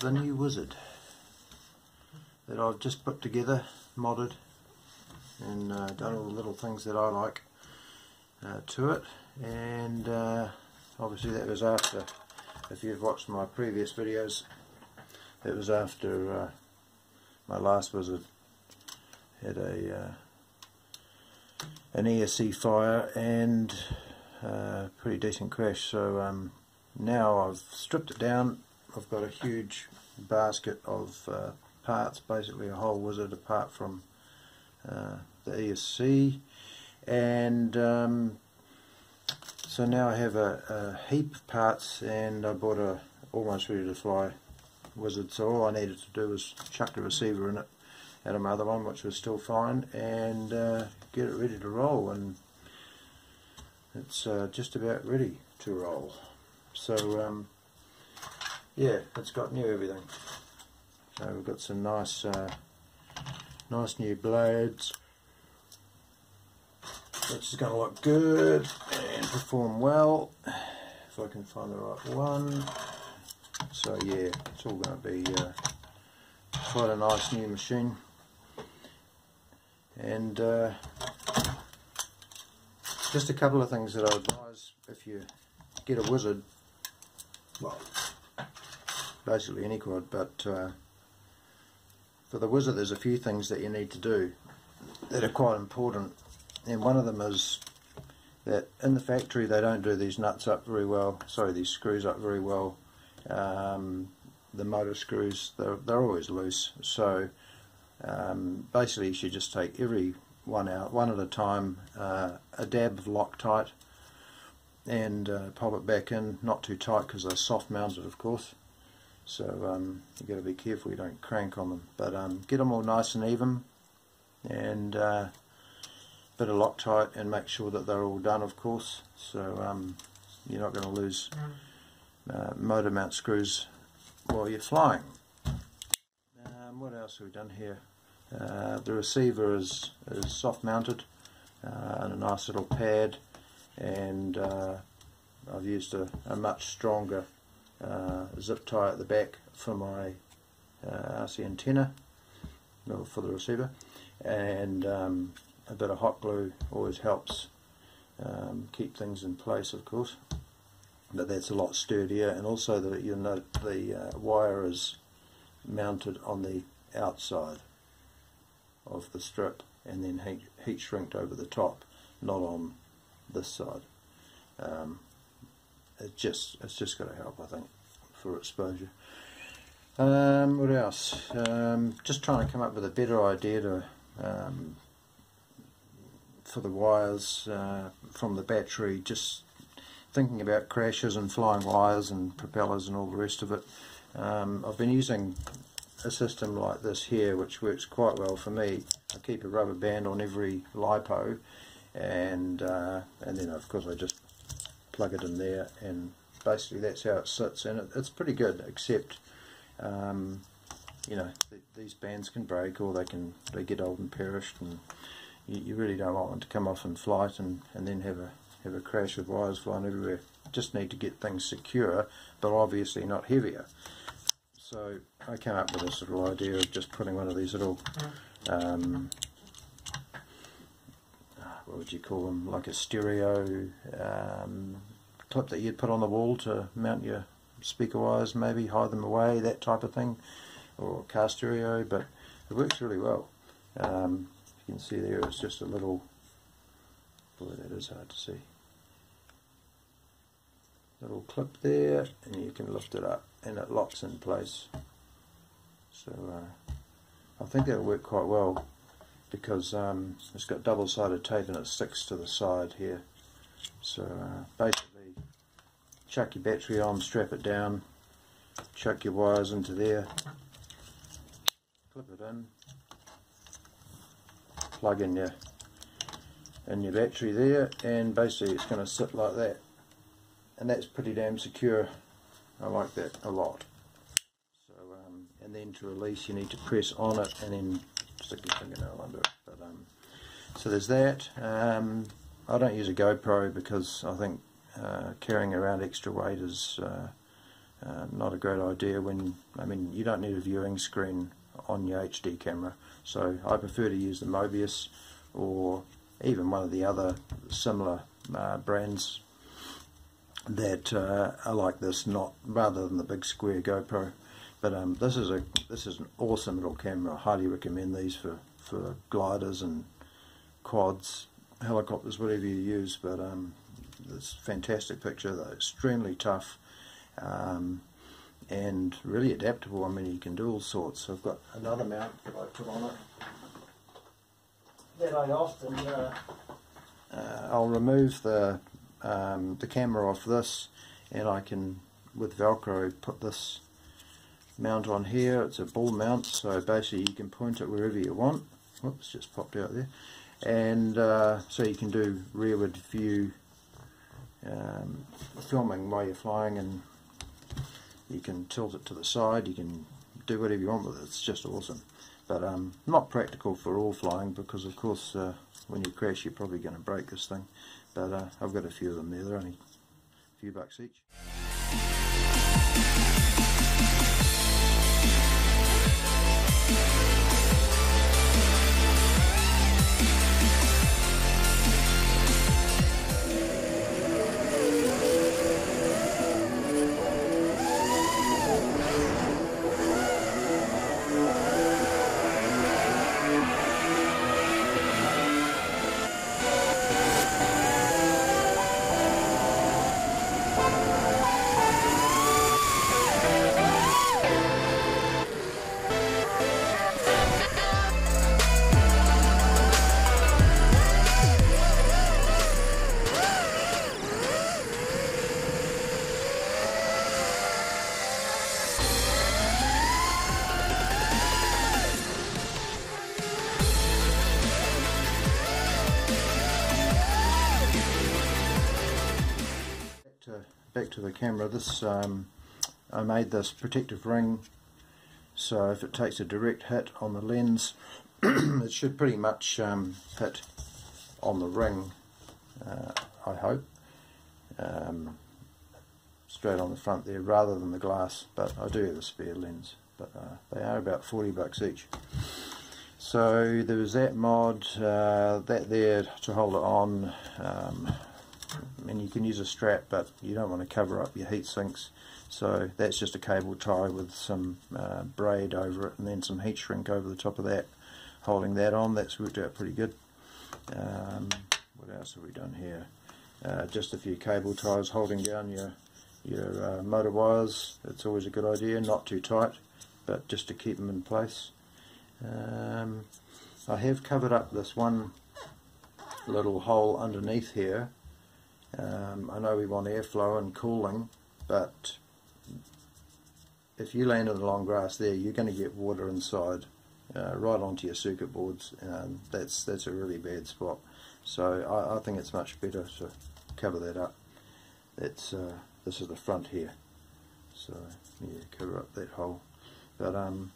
the new wizard that I've just put together, modded, and uh, done all the little things that I like uh, to it. And uh, obviously that was after, if you've watched my previous videos, it was after uh, my last wizard had a uh, an ESC fire and uh, pretty decent crash. So um, now I've stripped it down. I've got a huge basket of uh, parts, basically a whole wizard apart from uh, the ESC. And um, so now I have a, a, heap of parts and I bought a almost ready to fly wizard. So all I needed to do was chuck the receiver in it out of my other one which was still fine and uh, get it ready to roll and it's uh, just about ready to roll so um, yeah it's got new everything. So we've got some nice uh, nice new blades. Which is going to look good and perform well if I can find the right one. So yeah it's all going to be uh, quite a nice new machine. And uh, just a couple of things that I advise if you get a wizard. Well basically any quad but uh, for the wizard there's a few things that you need to do that are quite important. And one of them is that in the factory they don't do these nuts up very well sorry these screws up very well. Um, the motor screws they're, they're always loose. So um, basically you should just take every one out one at a time uh, a dab of Loctite and uh, pop it back in. Not too tight because they're soft mounted of course so um, you've got to be careful you don't crank on them. But um, get them all nice and even and uh, bit of Loctite and make sure that they're all done of course. So um, you're not going to lose uh, motor mount screws while you're flying. Um, what else have we done here? Uh, the receiver is, is soft mounted uh, and a nice little pad. And uh, I've used a, a much stronger uh, zip tie at the back for my uh, RC antenna for the receiver. And um, a bit of hot glue always helps um, keep things in place of course. But that's a lot sturdier. And also that you know the uh, wire is mounted on the outside of the strip and then heat, heat shrinked over the top, not on this side. Um, it just it's just got to help, I think, for exposure. Um, what else? Um, just trying to come up with a better idea to um, for the wires uh, from the battery. Just thinking about crashes and flying wires and propellers and all the rest of it. Um, I've been using a system like this here which works quite well for me. I keep a rubber band on every LiPo and uh, and then of course I just plug it in there and basically that's how it sits and it, it's pretty good except um, you know th these bands can break or they can they get old and perished and you, you, really don't want them to come off in flight and, and then have a have a crash with wires flying everywhere. Just need to get things secure but obviously not heavier. So I came up with this little idea of just putting one of these little, um, what would you call them, like a stereo um, clip that you'd put on the wall to mount your speaker wires, maybe hide them away, that type of thing, or car stereo, but it works really well. Um, you can see there it's just a little, boy that is hard to see, little clip there, and you can lift it up and it locks in place. So uh, I think that'll work quite well because um, it's got double-sided tape and it sticks to the side here. So uh, basically, chuck your battery on, strap it down, chuck your wires into there, clip it in, plug in your in your battery there, and basically it's going to sit like that. And that's pretty damn secure. I like that a lot. So, um, and then to release you need to press on it and then stick your fingernail under it. But, um, so there's that. Um, I don't use a GoPro because I think uh, carrying around extra weight is uh, uh, not a great idea when, I mean, you don't need a viewing screen on your HD camera. So I prefer to use the Mobius or even one of the other similar uh, brands that uh, are like this, not rather than the big square GoPro. But um, this is a this is an awesome little camera. I highly recommend these for for gliders and quads, helicopters, whatever you use. But um, it's fantastic picture. They're extremely tough. Um, and really adaptable. I mean, you can do all sorts. So I've got another mount that I put on it that I often uh, uh, I'll remove the um, the camera off this, and I can with Velcro put this mount on here. It's a ball mount, so basically you can point it wherever you want. Whoops, just popped out there. And uh, so you can do rearward view um, filming while you're flying and you can tilt it to the side, you can do whatever you want with it, it's just awesome. But um, not practical for all flying because of course uh, when you crash you're probably going to break this thing. But uh, I've got a few of them there, they're only a few bucks each. Camera, this um, I made this protective ring. So if it takes a direct hit on the lens it should pretty much um, hit on the ring uh, I hope. Um, straight on the front there rather than the glass but I do have a spare lens but uh, they are about 40 bucks each. So there was that mod uh, that there to hold it on um, and you can use a strap but you don't want to cover up your heat sinks. So that's just a cable tie with some uh, braid over it and then some heat shrink over the top of that. Holding that on that's worked out pretty good. Um, what else have we done here? Uh, just a few cable ties holding down your your uh, motor wires. It's always a good idea not too tight but just to keep them in place. Um, I have covered up this one little hole underneath here um, I know we want airflow and cooling, but if you land in the long grass there, you're going to get water inside, uh, right onto your circuit boards, and that's that's a really bad spot. So I, I think it's much better to cover that up. That's uh, this is the front here, so yeah, cover up that hole. But um,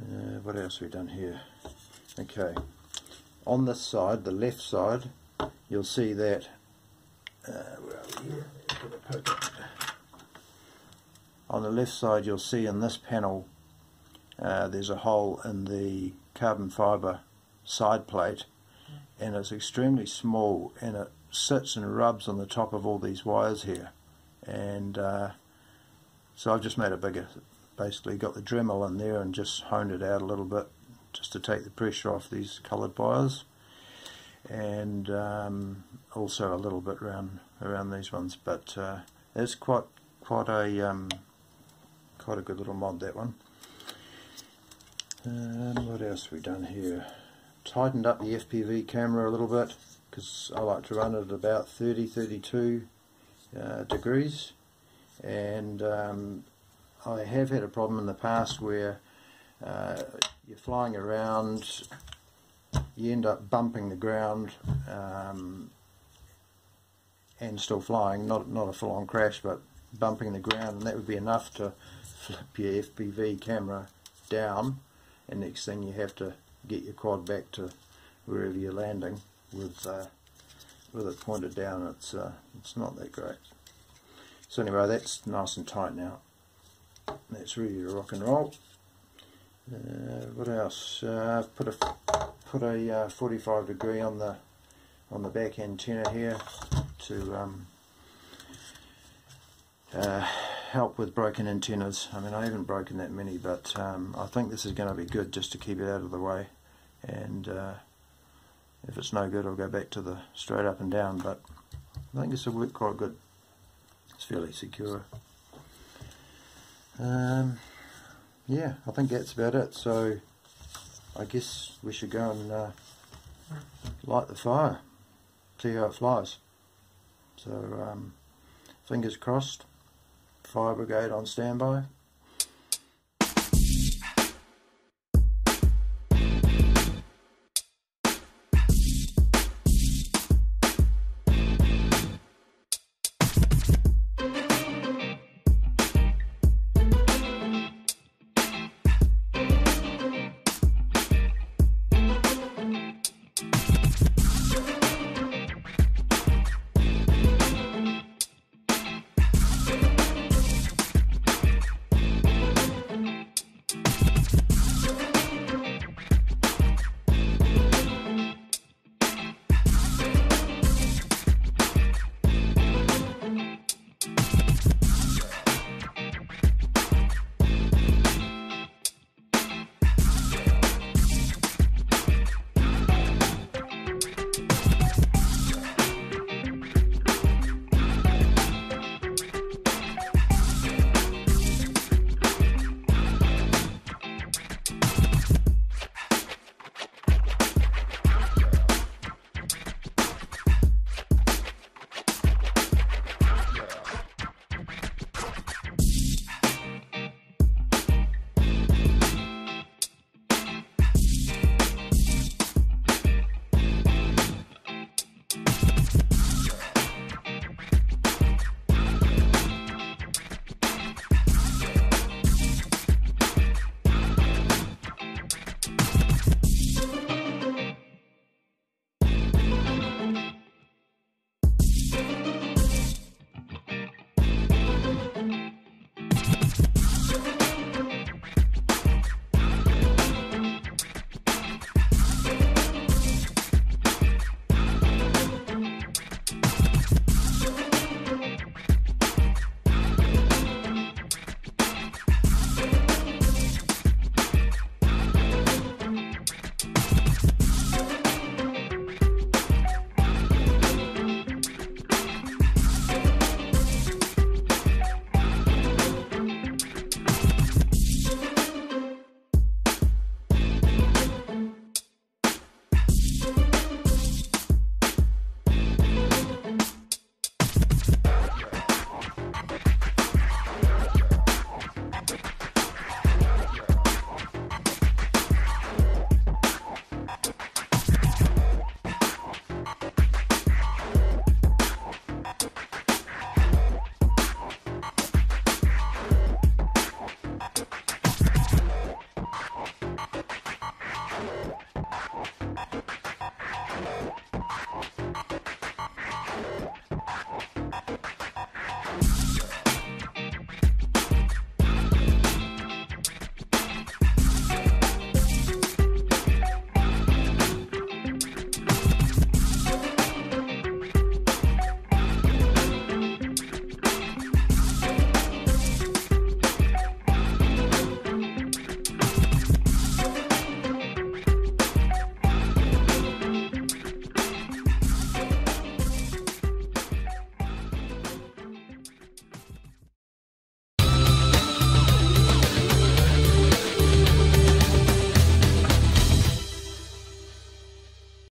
uh, what else have we done here? Okay, on this side, the left side, you'll see that on the left side you'll see in this panel uh, there's a hole in the carbon fibre side plate and it's extremely small and it sits and rubs on the top of all these wires here. And uh, so I've just made it bigger basically got the Dremel in there and just honed it out a little bit just to take the pressure off these coloured wires and um, also a little bit around around these ones but uh, it's quite quite a um, quite a good little mod that one. And what else have we done here? Tightened up the FPV camera a little bit because I like to run it at about 30 32 uh, degrees. And um, I have had a problem in the past where uh, you're flying around you end up bumping the ground um, and still flying, not, not a full-on crash, but bumping the ground, and that would be enough to flip your FPV camera down, and next thing you have to get your quad back to wherever you're landing with uh, with it pointed down. It's uh, it's not that great. So anyway, that's nice and tight now. That's to rock and roll. Uh, what else? Uh, I've put a put a uh, 45 degree on the on the back antenna here to um, uh, help with broken antennas. I mean, I haven't broken that many, but um, I think this is going to be good just to keep it out of the way. And uh, if it's no good, I'll go back to the straight up and down. But I think this will work quite good. It's fairly secure. Um, yeah, I think that's about it. So I guess we should go and uh, light the fire, see how it flies. So um, fingers crossed, fire brigade on standby.